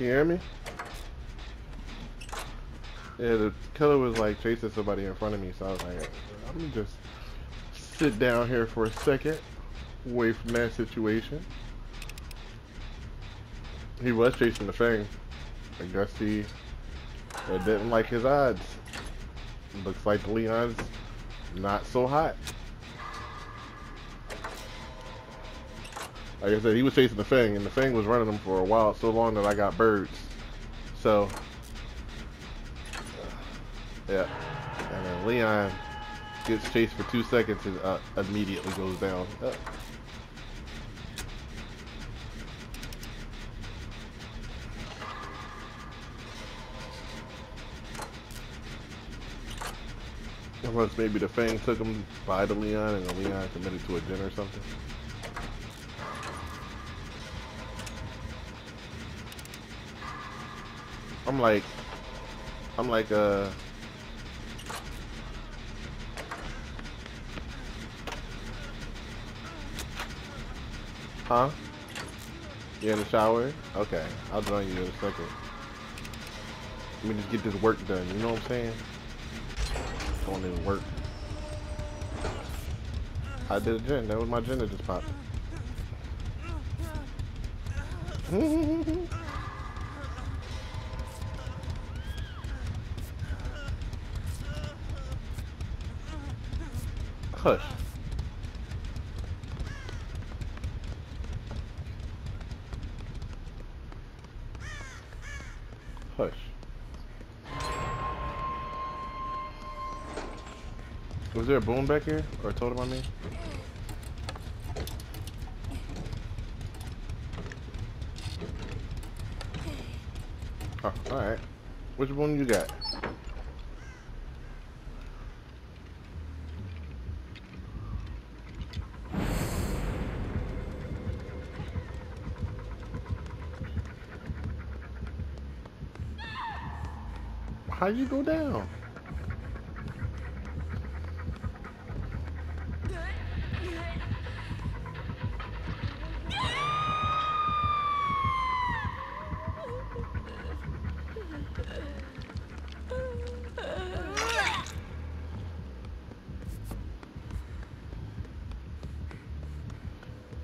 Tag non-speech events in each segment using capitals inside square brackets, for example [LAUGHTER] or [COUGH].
Can you hear me? Yeah, the killer was like chasing somebody in front of me, so I was like, let me just sit down here for a second, away from that situation. He was chasing the thing. I guess he didn't like his odds. Looks like Leon's not so hot. Like I said, he was chasing the Fang, and the Fang was running him for a while, so long that I got birds. So, yeah. And then Leon gets chased for two seconds and uh, immediately goes down. Uh. Unless maybe the Fang took him by the Leon and the Leon committed to a din or something. I'm like, I'm like, uh, huh? You in the shower? Okay, I'll join you in a second. Let me just get this work done, you know what I'm saying? Going in work. I did a gen, that was my gen that just popped. [LAUGHS] Hush. Hush. Was there a boom back here? Or a totem on me? Oh, alright. Which one you got? How you go down?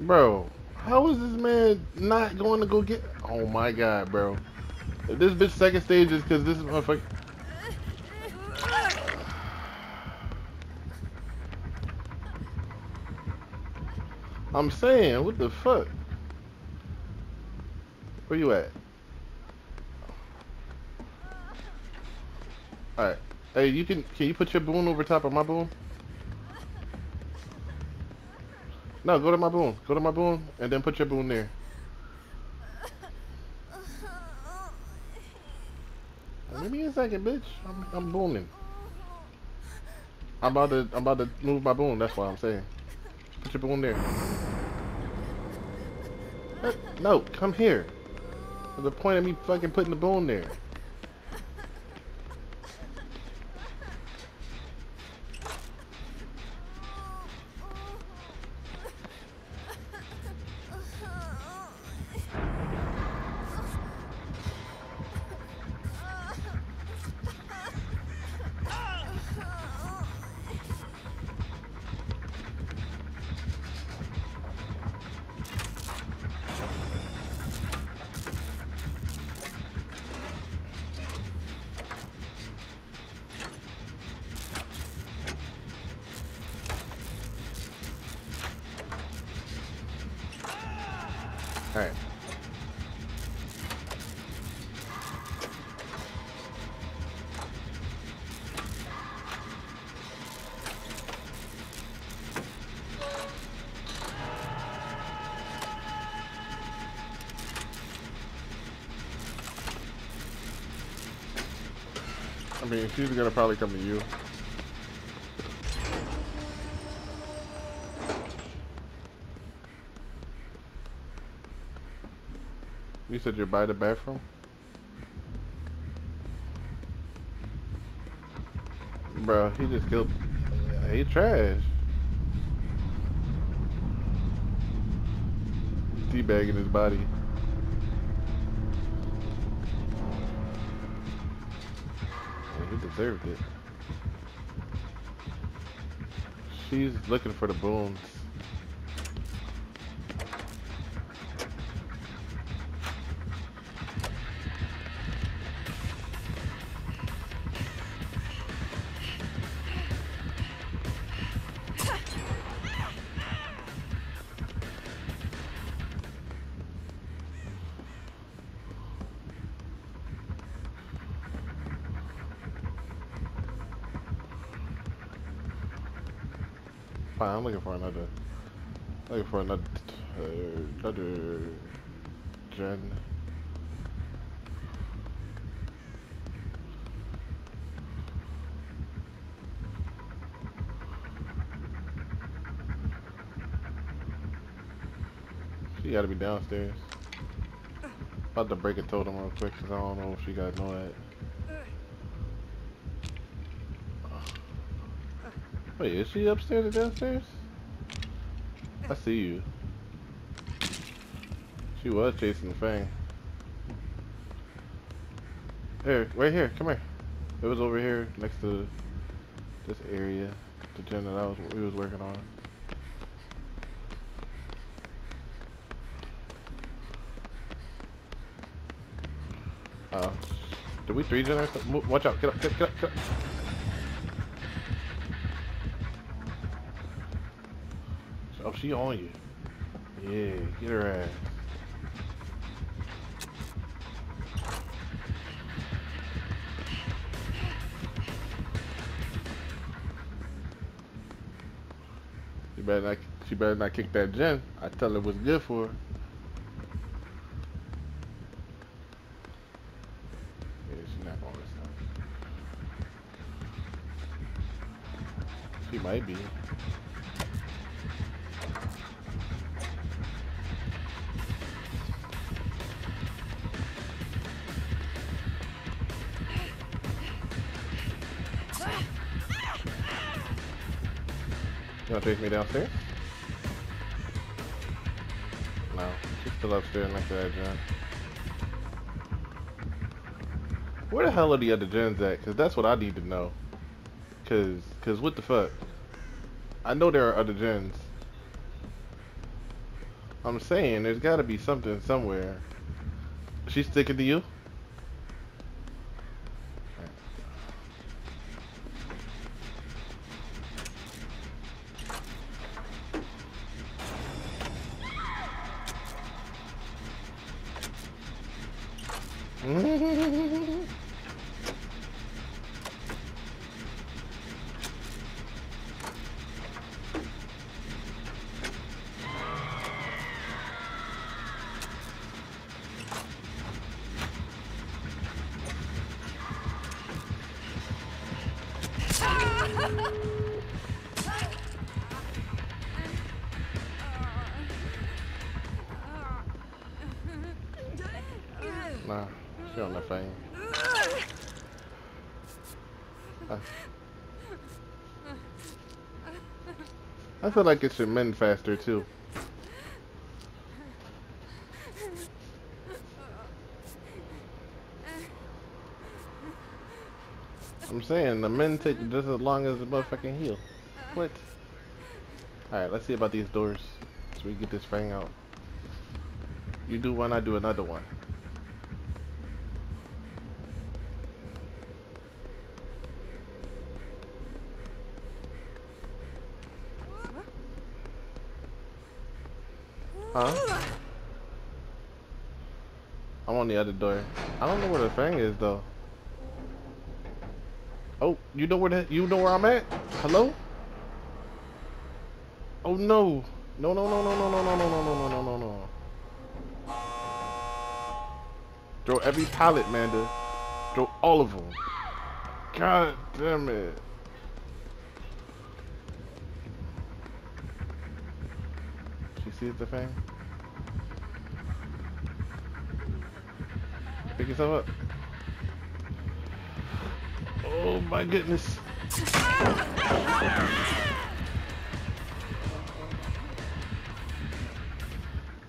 Bro, how is this man not going to go get... Oh my god, bro. If this bitch second stage is because this motherfucker... I'm saying, what the fuck? Where you at? Alright. Hey, you can, can you put your boon over top of my boon? No, go to my boon. Go to my boon, and then put your boon there. Give me a second, bitch. I'm, I'm booning. I'm about to, I'm about to move my boon. That's what I'm saying. Put your boon there. No, come here. The point of me fucking putting the bone there? Alright. I mean, she's gonna probably come to you. You said you're by the bathroom? Bro, he just killed. He trash. Teabagging his body. Yeah, he deserved it. She's looking for the boons. Fine, I'm looking for another. Looking for another. Uh, another. Gen. She gotta be downstairs. About to break a totem real quick because I don't know if she got know that. Wait, is she upstairs or downstairs? I see you. She was chasing the fang. Here, right here, come here. It was over here next to this area, the gen that I was we was working on. Uh, did we three gen or something? Watch out, get up, get up, get up, get up. She on you. Yeah, get her ass. She better not. She better not kick that gen. I tell her what's good for her. Yeah, not. She might be. Wanna chase me downstairs? No, she's still upstairs next to that gen. Where the hell are the other gens at? Cause that's what I need to know. Cause, cause what the fuck? I know there are other gens. I'm saying there's gotta be something somewhere. She's sticking to you? 음. Thing. I, feel like it should mend faster too. I'm saying the men take just as long as the motherfucking heal. What? Alright, let's see about these doors. So we get this fang out. You do one, I do another one. Huh? I'm on the other door. I don't know where the fang is though. Oh, you know where that you know where I'm at? Hello? Oh no. No no no no no no no no no no no no no no. Throw every pallet, Manda. Throw all of them. God damn it. the thing. Pick yourself up. Oh my goodness.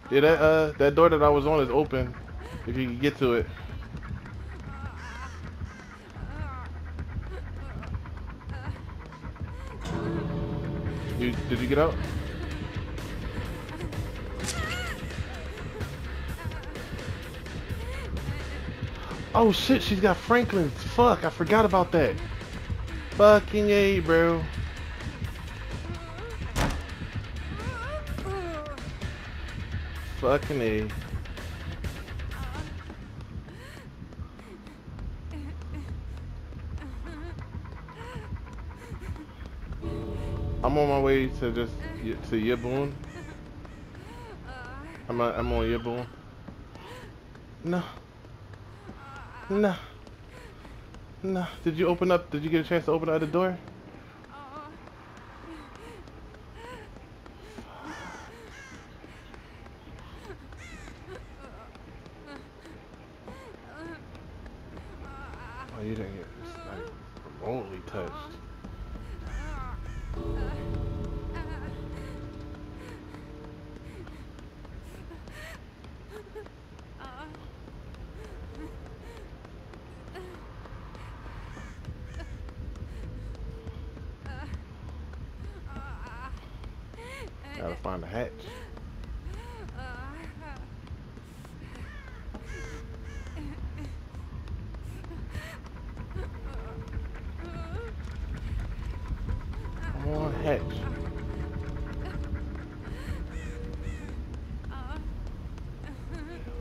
Yeah, that uh, that door that I was on is open. If you can get to it. You did you get out? Oh shit, she's got Franklin. Fuck, I forgot about that. Fucking A, bro. Fucking A. I'm on my way to just to Yibun. I'm I'm on Yibun. No. No. No. Did you open up? Did you get a chance to open up the door? Gotta [LAUGHS] find a hatch. Come on, hatch.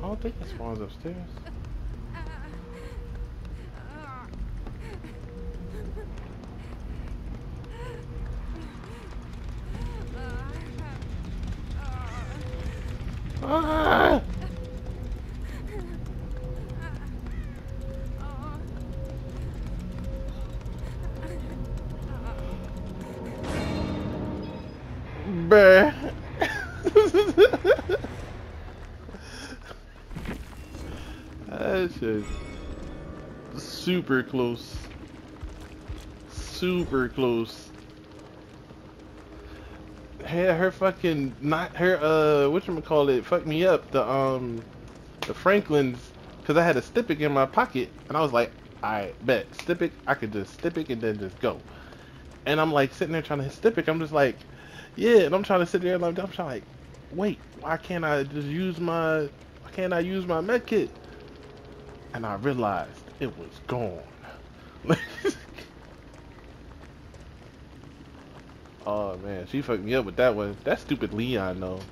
I don't think it spawns upstairs. Bruh. that shit super close. Super close. Her, her fucking not her uh what you call it fucked me up the um the Franklin's because I had a Styptic in my pocket and I was like I bet Styptic I could just Styptic and then just go and I'm like sitting there trying to hit Styptic I'm just like yeah and I'm trying to sit there and I'm, I'm trying like wait why can't I just use my why can't I use my med kit and I realized it was gone [LAUGHS] Oh man, she fucked me up with that one. That stupid Leon though.